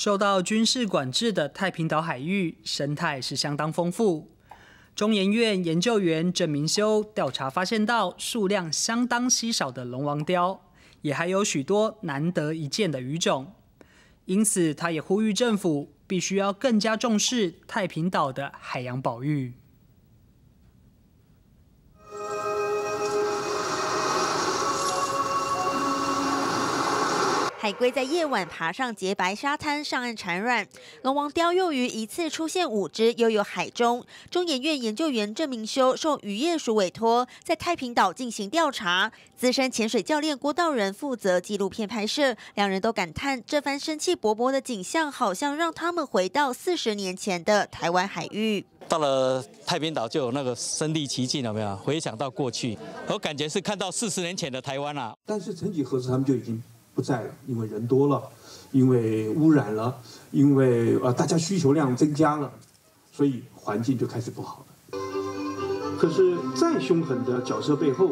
受到军事管制的太平岛海域生态是相当丰富。中研院研究员郑明修调查发现到，数量相当稀少的龙王雕，也还有许多难得一见的鱼种。因此，他也呼吁政府必须要更加重视太平岛的海洋保育。海龟在夜晚爬上洁白沙滩上岸产卵，龙王雕幼鱼一次出现五只，悠游海中。中研院研究员郑明修受渔业署委托，在太平岛进行调查。资深潜水教练郭道仁负责纪录片拍摄，两人都感叹这番生气勃勃的景象，好像让他们回到四十年前的台湾海域。到了太平岛就有那个身临其境，有没有？回想到过去，我感觉是看到四十年前的台湾啊。但是曾几何时，他们就已经。不在了，因为人多了，因为污染了，因为呃大家需求量增加了，所以环境就开始不好了。可是再凶狠的角色背后。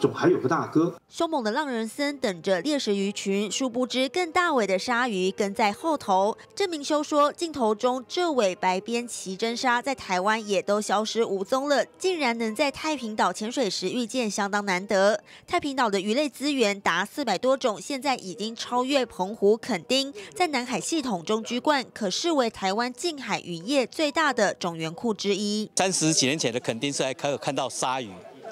总还有个大哥，凶猛的浪人森等着猎食鱼群，殊不知更大尾的鲨鱼跟在后头。郑明修说，镜头中这尾白边鳍真鲨在台湾也都消失无踪了，竟然能在太平岛潜水时遇见，相当难得。太平岛的鱼类资源达四百多种，现在已经超越澎湖、垦丁，在南海系统中居冠，可视为台湾近海渔业最大的种源库之一。三十几年前的垦丁是还可以看到鲨鱼。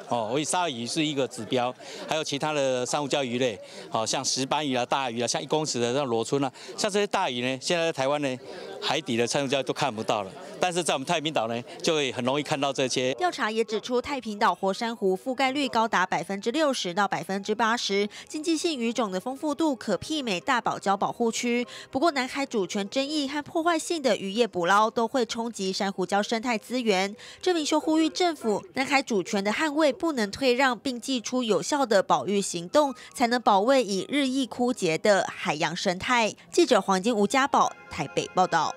哦，所以鲨鱼是一个指标，还有其他的珊瑚礁鱼类，好像石斑鱼啊、大鱼啊，像一公尺的像罗村啊，像这些大鱼呢，现在在台湾呢，海底的珊瑚礁都看不到了。但是在我们太平岛呢，就会很容易看到这些。调查也指出，太平岛活珊瑚覆盖率高达百分之六十到百分之八十，经济性鱼种的丰富度可媲美大堡礁保护区。不过，南海主权争议和破坏性的渔业捕捞都会冲击珊瑚礁生态资源。郑明修呼吁政府，南海主权的捍卫不能退让，并祭出有效的保育行动，才能保卫已日益枯竭的海洋生态。记者黄金吴家宝台北报道。